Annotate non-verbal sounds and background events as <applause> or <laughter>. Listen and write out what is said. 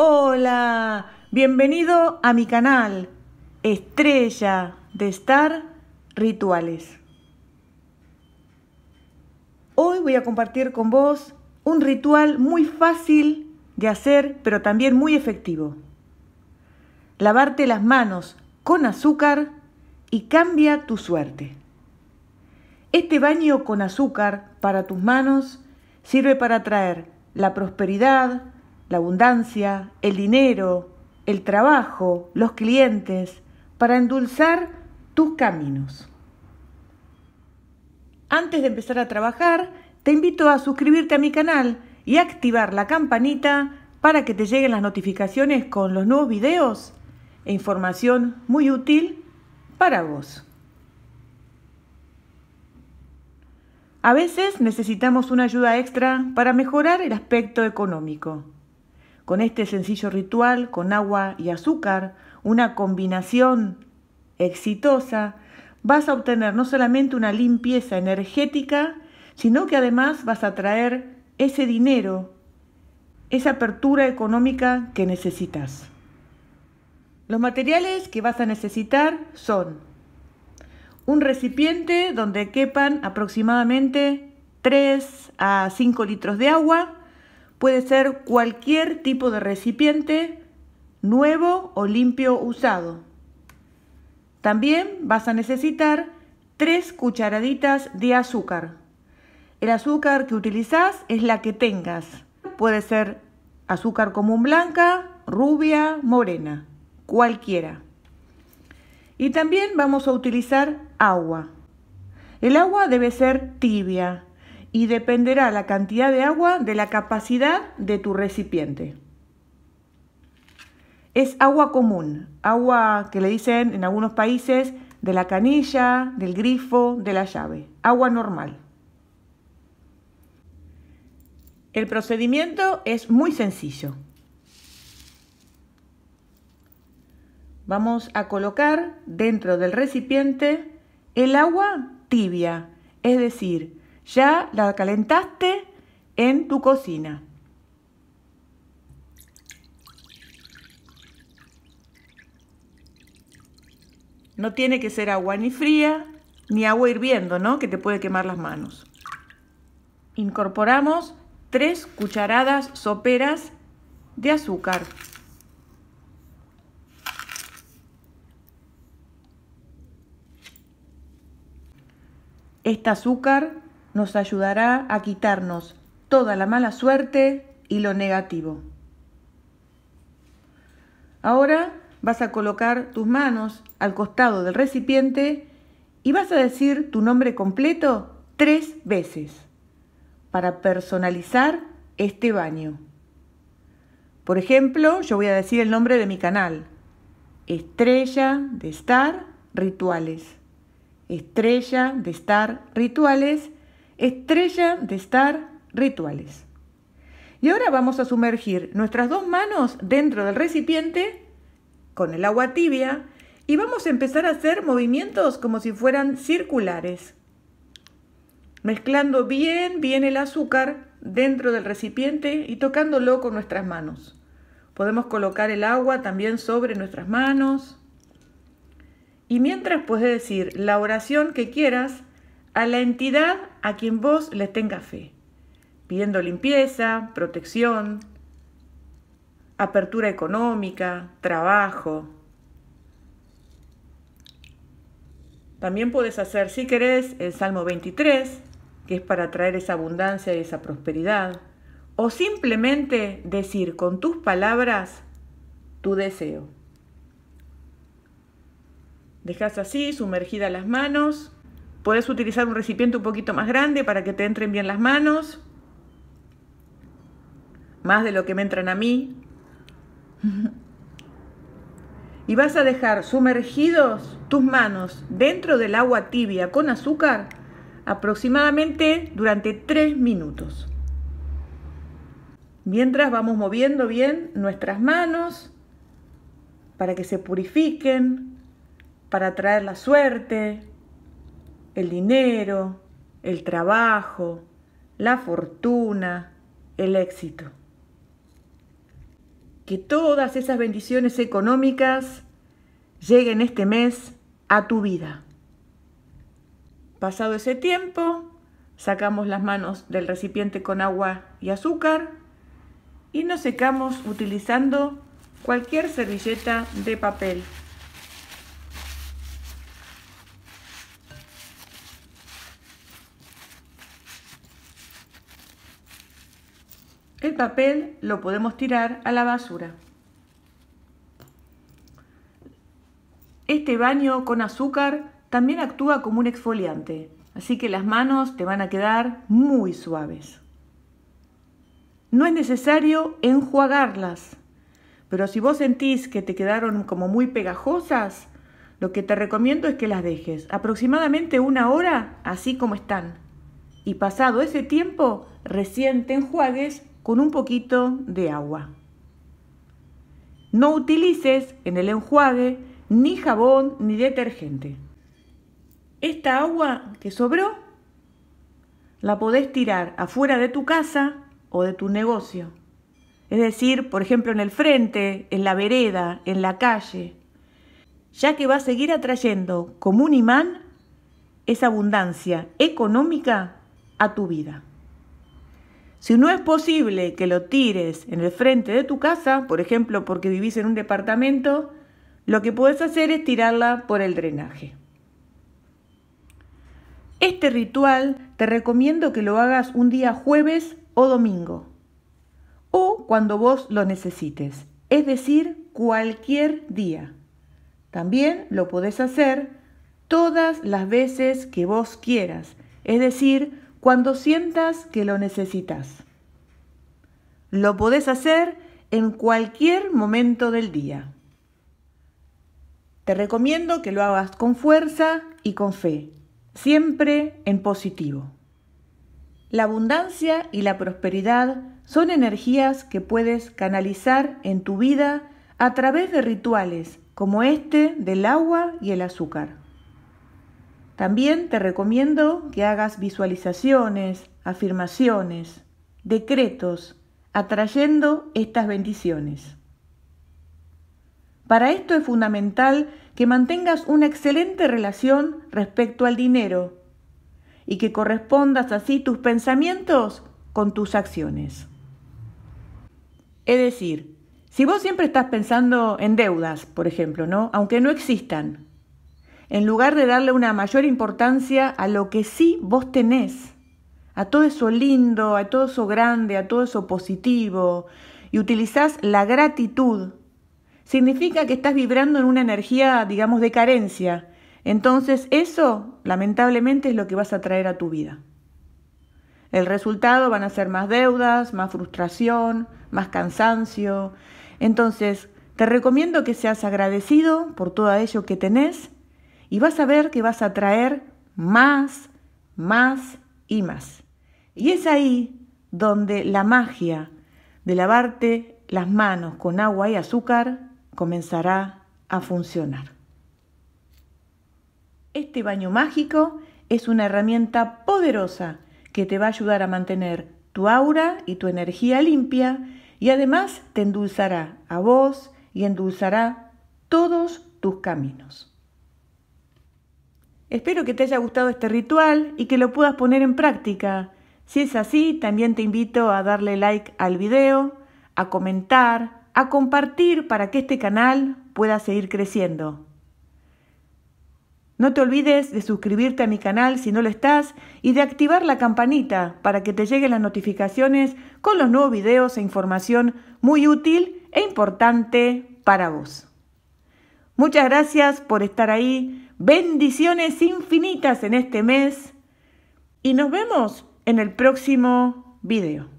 Hola, bienvenido a mi canal, Estrella de Star Rituales. Hoy voy a compartir con vos un ritual muy fácil de hacer, pero también muy efectivo. Lavarte las manos con azúcar y cambia tu suerte. Este baño con azúcar para tus manos sirve para traer la prosperidad, la abundancia, el dinero, el trabajo, los clientes, para endulzar tus caminos. Antes de empezar a trabajar, te invito a suscribirte a mi canal y activar la campanita para que te lleguen las notificaciones con los nuevos videos e información muy útil para vos. A veces necesitamos una ayuda extra para mejorar el aspecto económico. Con este sencillo ritual con agua y azúcar, una combinación exitosa, vas a obtener no solamente una limpieza energética, sino que además vas a traer ese dinero, esa apertura económica que necesitas. Los materiales que vas a necesitar son un recipiente donde quepan aproximadamente 3 a 5 litros de agua, Puede ser cualquier tipo de recipiente, nuevo o limpio usado. También vas a necesitar tres cucharaditas de azúcar. El azúcar que utilizas es la que tengas. Puede ser azúcar común blanca, rubia, morena, cualquiera. Y también vamos a utilizar agua. El agua debe ser tibia, y dependerá la cantidad de agua de la capacidad de tu recipiente. Es agua común, agua que le dicen en algunos países de la canilla, del grifo, de la llave, agua normal. El procedimiento es muy sencillo. Vamos a colocar dentro del recipiente el agua tibia, es decir, ya la calentaste en tu cocina. No tiene que ser agua ni fría, ni agua hirviendo, ¿no? Que te puede quemar las manos. Incorporamos tres cucharadas soperas de azúcar. Este azúcar nos ayudará a quitarnos toda la mala suerte y lo negativo. Ahora vas a colocar tus manos al costado del recipiente y vas a decir tu nombre completo tres veces para personalizar este baño. Por ejemplo, yo voy a decir el nombre de mi canal, Estrella de Star Rituales. Estrella de Star Rituales estrella de estar rituales. Y ahora vamos a sumergir nuestras dos manos dentro del recipiente con el agua tibia y vamos a empezar a hacer movimientos como si fueran circulares, mezclando bien, bien el azúcar dentro del recipiente y tocándolo con nuestras manos. Podemos colocar el agua también sobre nuestras manos. Y mientras puedes decir la oración que quieras a la entidad a quien vos le tenga fe, pidiendo limpieza, protección, apertura económica, trabajo. También puedes hacer, si querés, el Salmo 23, que es para traer esa abundancia y esa prosperidad, o simplemente decir con tus palabras tu deseo. Dejas así sumergidas las manos Puedes utilizar un recipiente un poquito más grande para que te entren bien las manos. Más de lo que me entran a mí. <laughs> y vas a dejar sumergidos tus manos dentro del agua tibia con azúcar aproximadamente durante 3 minutos. Mientras vamos moviendo bien nuestras manos para que se purifiquen, para traer la suerte, el dinero, el trabajo, la fortuna, el éxito. que todas esas bendiciones económicas lleguen este mes a tu vida. Pasado ese tiempo, sacamos las manos del recipiente con agua y azúcar y nos secamos utilizando cualquier servilleta de papel. El papel lo podemos tirar a la basura. Este baño con azúcar también actúa como un exfoliante, así que las manos te van a quedar muy suaves. No es necesario enjuagarlas, pero si vos sentís que te quedaron como muy pegajosas, lo que te recomiendo es que las dejes aproximadamente una hora así como están. Y pasado ese tiempo, recién te enjuagues con un poquito de agua. No utilices en el enjuague ni jabón ni detergente. Esta agua que sobró la podés tirar afuera de tu casa o de tu negocio. Es decir, por ejemplo, en el frente, en la vereda, en la calle, ya que va a seguir atrayendo como un imán esa abundancia económica a tu vida. Si no es posible que lo tires en el frente de tu casa, por ejemplo porque vivís en un departamento, lo que puedes hacer es tirarla por el drenaje. Este ritual te recomiendo que lo hagas un día jueves o domingo, o cuando vos lo necesites, es decir, cualquier día. También lo podés hacer todas las veces que vos quieras, es decir, cuando sientas que lo necesitas. Lo podés hacer en cualquier momento del día. Te recomiendo que lo hagas con fuerza y con fe, siempre en positivo. La abundancia y la prosperidad son energías que puedes canalizar en tu vida a través de rituales como este del agua y el azúcar. También te recomiendo que hagas visualizaciones, afirmaciones, decretos, atrayendo estas bendiciones. Para esto es fundamental que mantengas una excelente relación respecto al dinero y que correspondas así tus pensamientos con tus acciones. Es decir, si vos siempre estás pensando en deudas, por ejemplo, ¿no? Aunque no existan, en lugar de darle una mayor importancia a lo que sí vos tenés, a todo eso lindo, a todo eso grande, a todo eso positivo, y utilizás la gratitud, significa que estás vibrando en una energía, digamos, de carencia. Entonces eso, lamentablemente, es lo que vas a traer a tu vida. El resultado van a ser más deudas, más frustración, más cansancio. Entonces, te recomiendo que seas agradecido por todo ello que tenés y vas a ver que vas a traer más, más y más. Y es ahí donde la magia de lavarte las manos con agua y azúcar comenzará a funcionar. Este baño mágico es una herramienta poderosa que te va a ayudar a mantener tu aura y tu energía limpia y además te endulzará a vos y endulzará todos tus caminos. Espero que te haya gustado este ritual y que lo puedas poner en práctica. Si es así, también te invito a darle like al video, a comentar, a compartir para que este canal pueda seguir creciendo. No te olvides de suscribirte a mi canal si no lo estás y de activar la campanita para que te lleguen las notificaciones con los nuevos videos e información muy útil e importante para vos. Muchas gracias por estar ahí bendiciones infinitas en este mes y nos vemos en el próximo video.